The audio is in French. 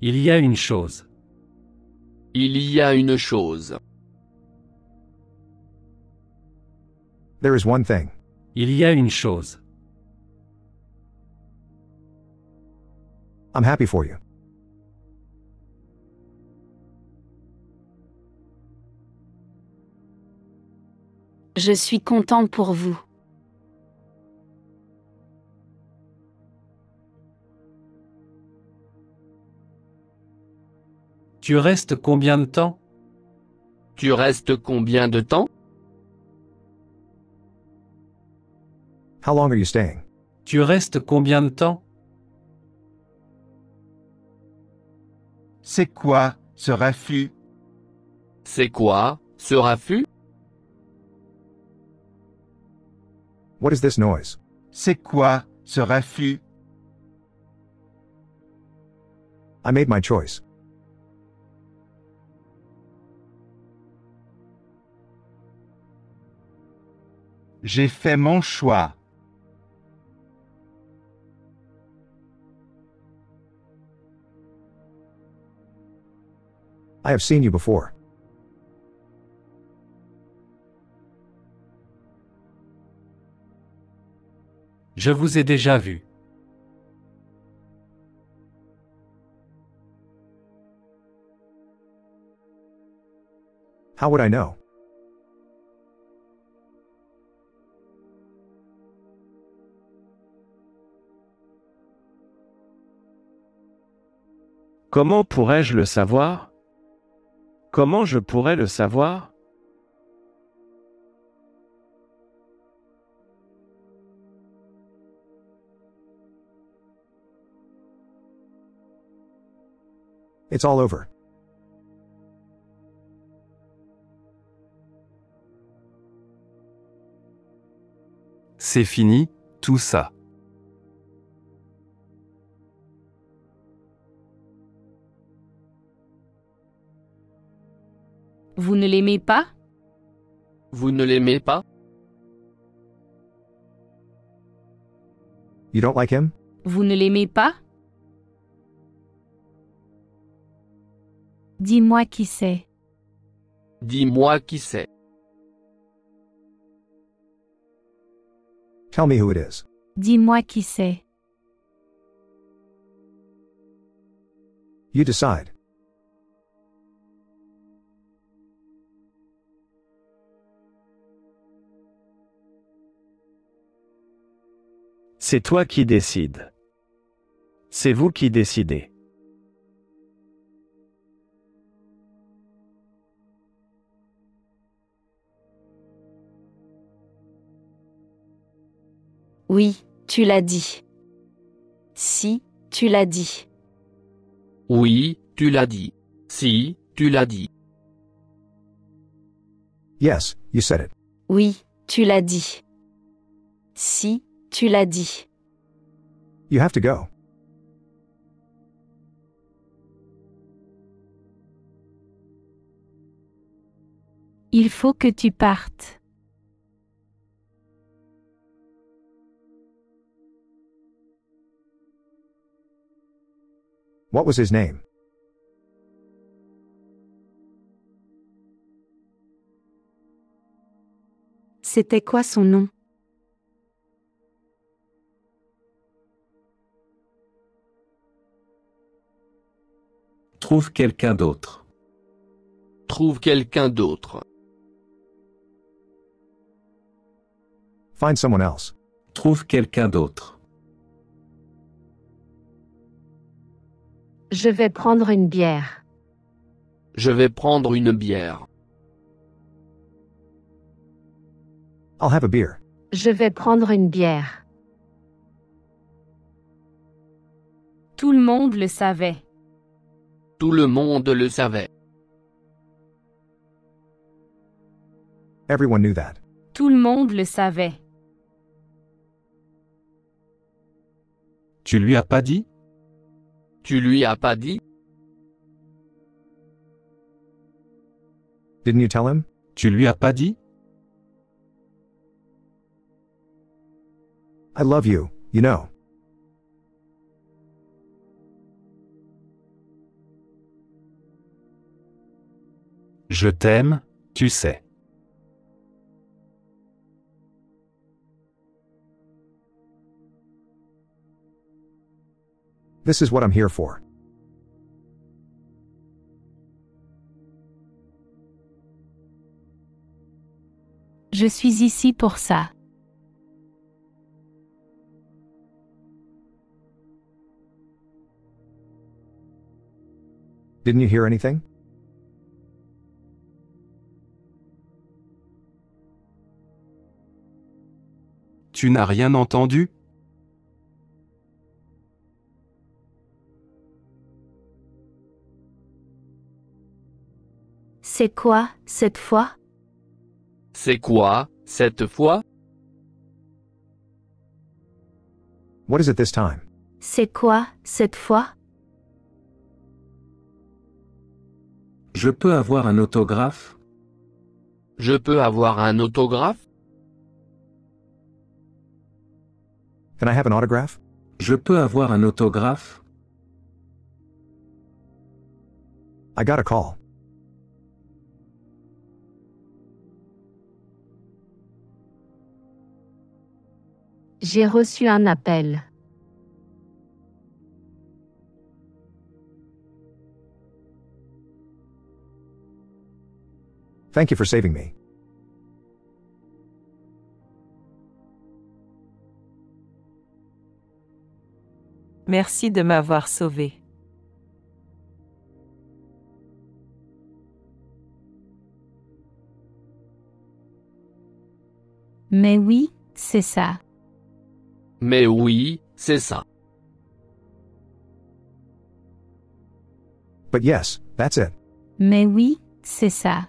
Il y a une chose. Il y a une chose. There is one thing. Il y a une chose. I'm happy for you. Je suis content pour vous. Tu restes combien de temps? Tu restes combien de temps? How long are you staying? Tu restes combien de temps? C'est quoi, ce raffut? C'est quoi, ce raffut? What is this noise? C'est quoi, ce raffut? I made my choice. J'ai fait mon choix. I have seen you before. Je vous ai déjà vu. How would I know? Comment pourrais-je le savoir? Comment je pourrais le savoir? It's all over. C'est fini, tout ça. Vous ne l'aimez pas? Vous ne l'aimez pas? You don't like him? Vous ne l'aimez pas? Dis-moi qui c'est. Dis-moi qui c'est. Tell me who it is. Dis-moi qui c'est. You decide. C'est toi qui décides. C'est vous qui décidez. Oui, tu l'as dit. Si, tu l'as dit. Oui, tu l'as dit. Si, tu l'as dit. Yes, you said it. Oui, tu l'as dit. Si, tu l'as dit. You have to go. Il faut que tu partes. What was his name? C'était quoi son nom? Trouve quelqu'un d'autre. Trouve quelqu'un d'autre. Find someone else. Trouve quelqu'un d'autre. Je vais prendre une bière. Je vais prendre une bière. I'll have a beer. Je vais prendre une bière. Tout le monde le savait. Tout le monde le savait. Everyone knew that. Tout le monde le savait. Tu lui as pas dit? Tu lui as pas dit? Didn't you tell him? Tu lui as pas dit? I love you, you know. Je t'aime, tu sais. This is what I'm here for. Je suis ici pour ça. Didn't you hear anything? Tu n'as rien entendu? C'est quoi, cette fois? C'est quoi, cette fois? What is it this time? C'est quoi, cette fois? Je peux avoir un autographe? Je peux avoir un autographe? Can I have an autograph? Je peux avoir un autographe I got a call. J'ai reçu un appel. Thank you for saving me. Merci de m'avoir sauvé. Mais oui, c'est ça. Mais oui, c'est ça. But yes, that's it. Mais oui, c'est ça.